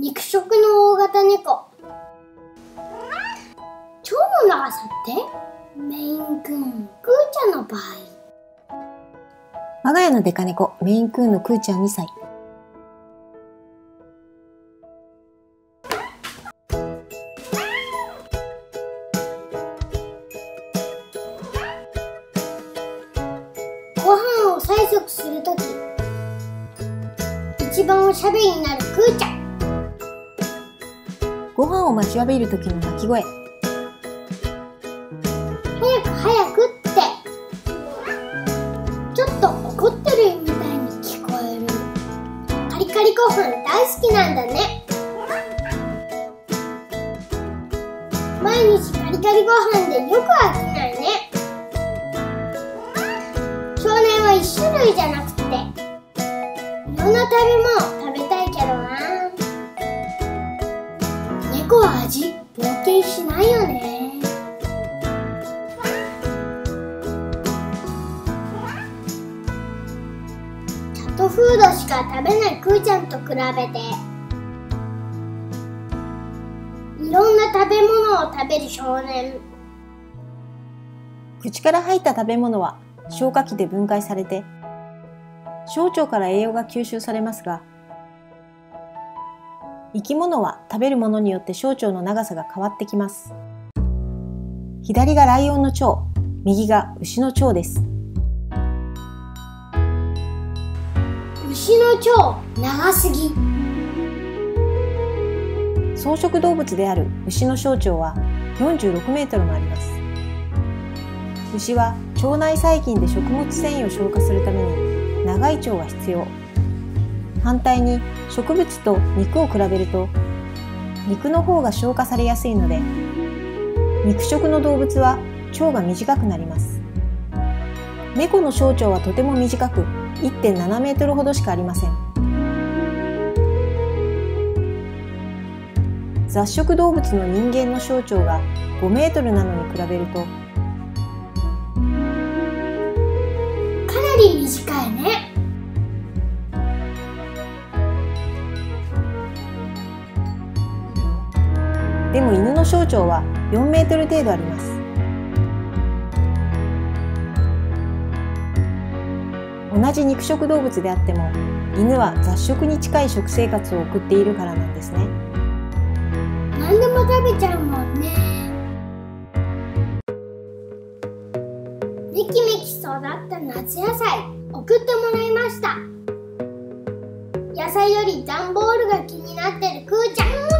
肉食の大型猫。腸の長さって？メインクーン。クーちゃんの場合。我が家のデカ猫メインクーンのクーちゃん2歳。ご飯を催促するとき一番おしゃべりになるクーちゃんご飯を待ちわびる時の鳴き声。早く早くって。ちょっと怒ってるみたいに聞こえる。カリカリご飯大好きなんだね。毎日カリカリご飯でよく飽きないね。少年は一種類じゃなくていろんな食べ物味冒険しないよね。キャットフードしか食べないクーちゃんと比べて。いろんな食べ物を食べる少年。口から入った食べ物は消化器で分解されて小腸から栄養が吸収されますが生き物は食べるものによって小腸の長さが変わってきます。左がライオンの腸右が牛の腸です。牛の腸長すぎ。草食動物である牛の小腸は46メートルもあります。牛は腸内細菌で食物繊維を消化するために長い腸が必要反対に植物と肉を比べると肉の方が消化されやすいので肉食の動物は腸が短くなります。猫の小腸はとても短く1.7メートルほどしかありません。雑食動物の人間の小腸が5メートルなのに比べるとかなり短いね。でも犬の小腸は4メートル程度あります。同じ肉食動物であっても犬は雑食に近い食生活を送っているからなんですね。何でも食べちゃうもんね。めきめき育った夏野菜送ってもらいました。野菜より段ボールが気になってるくーちゃん。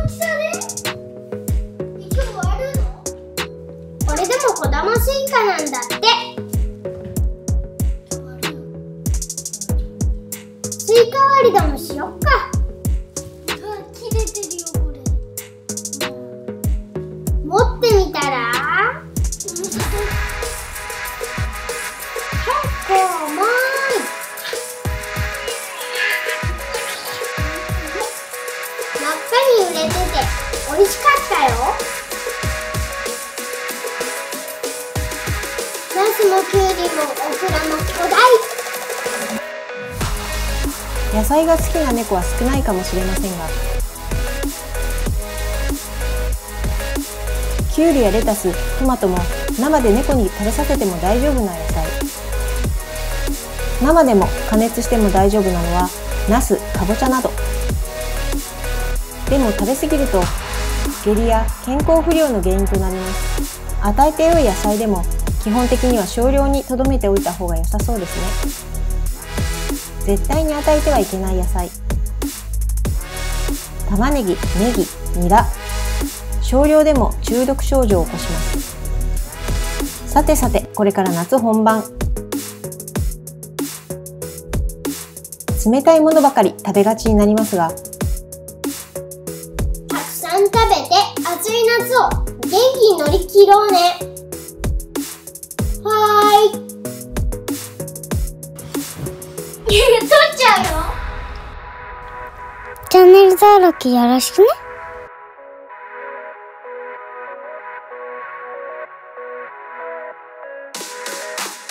玉スイカなんだって。スイカ割りでもしよっか。切れてるよこれ。持ってみたら？結構重い。真っ赤に熟れてて美味しかったよ。スもキュウリもオクラも巨大野菜が好きな猫は少ないかもしれませんがきゅうりやレタストマトも生で猫に食べさせても大丈夫な野菜。生でも加熱しても大丈夫なのはナスかぼちゃなど。でも食べ過ぎると下痢や健康不良の原因となります。与えて良い野菜でも基本的には少量に留めておいた方が良さそうですね。絶対に与えてはいけない野菜。玉ねぎ、ネギ、ニラ。少量でも中毒症状を起こします。さてさてこれから夏本番。冷たいものばかり食べがちになりますが。たくさん食べて暑い夏を元気に乗り切ろうね。チャンネル登録よろしくね。